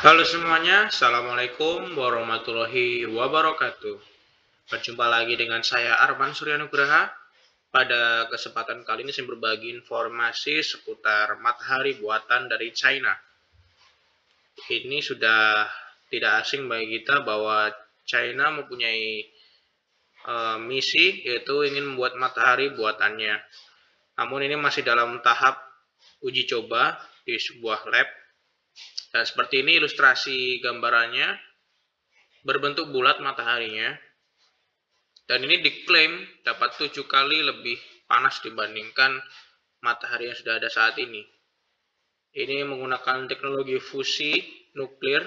Halo semuanya, Assalamualaikum warahmatullahi wabarakatuh. Berjumpa lagi dengan saya Arman Suryanugraha. Pada kesempatan kali ini saya berbagi informasi seputar matahari buatan dari China. Ini sudah tidak asing bagi kita bahwa China mempunyai uh, misi yaitu ingin membuat matahari buatannya. Namun ini masih dalam tahap uji coba di sebuah lab Nah, seperti ini ilustrasi gambarannya berbentuk bulat mataharinya. Dan ini diklaim dapat tujuh kali lebih panas dibandingkan matahari yang sudah ada saat ini. Ini menggunakan teknologi fusi nuklir,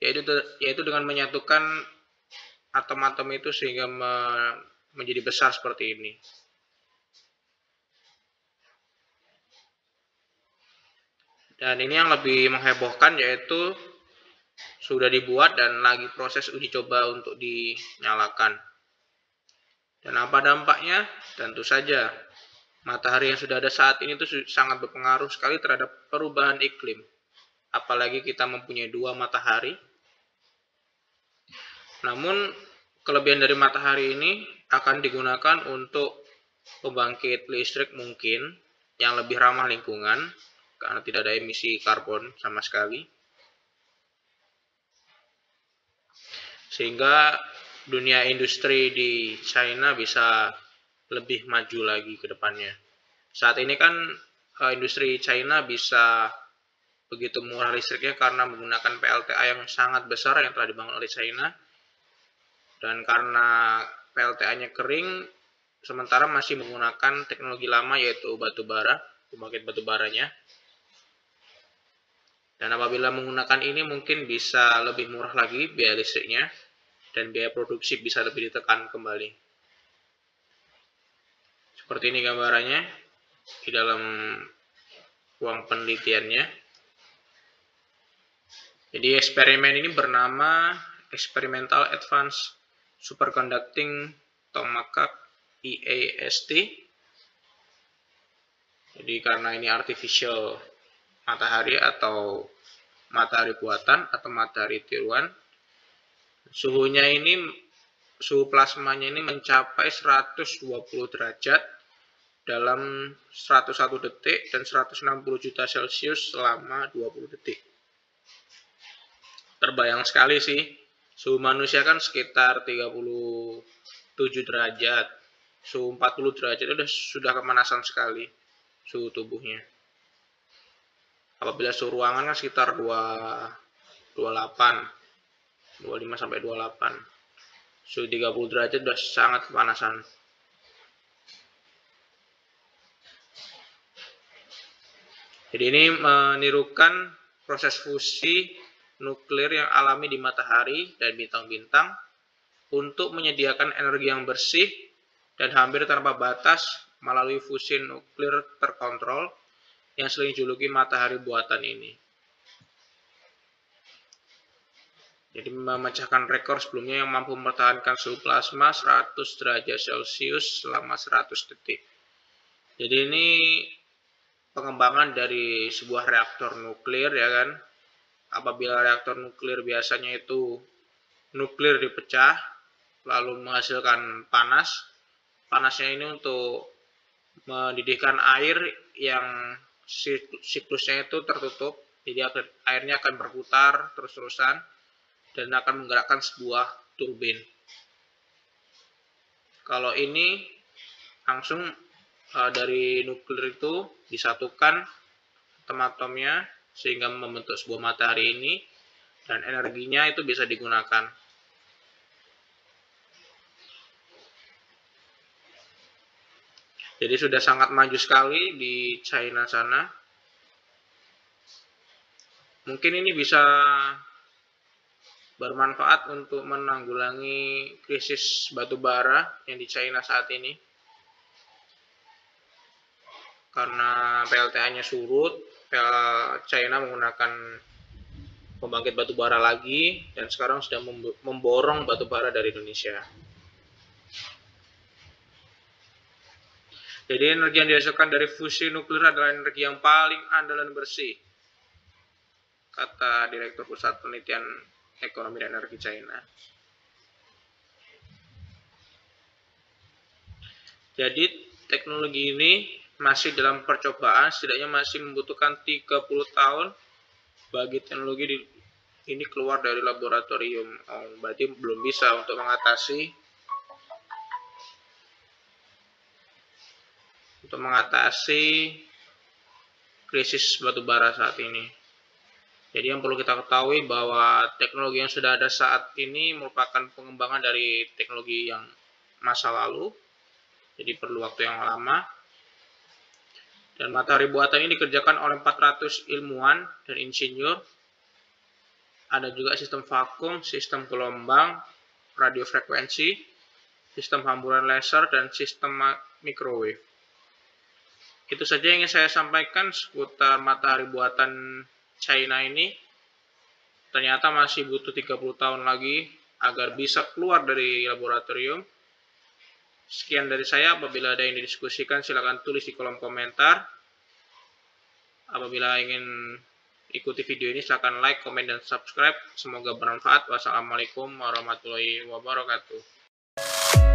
yaitu, yaitu dengan menyatukan atom-atom itu sehingga me, menjadi besar seperti ini. Dan ini yang lebih menghebohkan yaitu sudah dibuat dan lagi proses uji coba untuk dinyalakan. Dan apa dampaknya? Tentu saja matahari yang sudah ada saat ini itu sangat berpengaruh sekali terhadap perubahan iklim. Apalagi kita mempunyai dua matahari. Namun kelebihan dari matahari ini akan digunakan untuk pembangkit listrik mungkin yang lebih ramah lingkungan karena tidak ada emisi karbon sama sekali. Sehingga dunia industri di China bisa lebih maju lagi ke depannya. Saat ini kan eh, industri China bisa begitu murah listriknya karena menggunakan PLTA yang sangat besar yang telah dibangun oleh China. Dan karena PLTA-nya kering, sementara masih menggunakan teknologi lama yaitu batu bara, pembangkit batu baranya. Dan apabila menggunakan ini mungkin bisa lebih murah lagi biaya listriknya dan biaya produksi bisa lebih ditekan kembali. Seperti ini gambarannya di dalam ruang penelitiannya. Jadi eksperimen ini bernama Experimental Advanced Superconducting Tomahawk EAST. Jadi karena ini artificial matahari atau matahari buatan atau matahari tiruan. Suhunya ini suhu plasmanya ini mencapai 120 derajat dalam 101 detik dan 160 juta Celcius selama 20 detik. Terbayang sekali sih, suhu manusia kan sekitar 37 derajat. Suhu 40 derajat itu sudah, sudah kemanasan sekali suhu tubuhnya apabila suhu ruangan kan sekitar 2 28 25 sampai 28 suhu 30 derajat sudah sangat kepanasan. Jadi ini menirukan proses fusi nuklir yang alami di matahari dan bintang-bintang untuk menyediakan energi yang bersih dan hampir tanpa batas melalui fusi nuklir terkontrol yang sering dijuluki matahari buatan ini. Jadi memecahkan rekor sebelumnya yang mampu mempertahankan suhu plasma 100 derajat Celcius selama 100 detik. Jadi ini pengembangan dari sebuah reaktor nuklir ya kan. Apabila reaktor nuklir biasanya itu nuklir dipecah lalu menghasilkan panas. Panasnya ini untuk mendidihkan air yang siklusnya itu tertutup, jadi airnya akan berputar terus-terusan dan akan menggerakkan sebuah turbin. Kalau ini langsung uh, dari nuklir itu disatukan atom-atomnya sehingga membentuk sebuah matahari ini dan energinya itu bisa digunakan. Jadi sudah sangat maju sekali di China sana. Mungkin ini bisa bermanfaat untuk menanggulangi krisis batu bara yang di China saat ini. Karena PLTA-nya surut, China menggunakan pembangkit batu bara lagi dan sekarang sudah memborong batu bara dari Indonesia. Jadi energi yang dihasilkan dari fusi nuklir adalah energi yang paling andalan bersih. kata Direktur Pusat Penelitian Ekonomi dan Energi China. Jadi teknologi ini masih dalam percobaan, setidaknya masih membutuhkan 30 tahun bagi teknologi ini keluar dari laboratorium. Oh, berarti belum bisa untuk mengatasi untuk mengatasi krisis batubara saat ini. Jadi yang perlu kita ketahui bahwa teknologi yang sudah ada saat ini merupakan pengembangan dari teknologi yang masa lalu jadi perlu waktu yang lama. Dan matahari buatan ini dikerjakan oleh 400 ilmuwan dan insinyur. Ada juga sistem vakum, sistem gelombang, radiofrekuensi, sistem hamburan laser, dan sistem microwave. Itu saja yang ingin saya sampaikan seputar matahari buatan China ini. Ternyata masih butuh 30 tahun lagi agar bisa keluar dari laboratorium Sekian dari saya. Apabila ada yang didiskusikan, silahkan tulis di kolom komentar. Apabila ingin ikuti video ini, silahkan like, komen, dan subscribe. Semoga bermanfaat. Wassalamualaikum warahmatullahi wabarakatuh.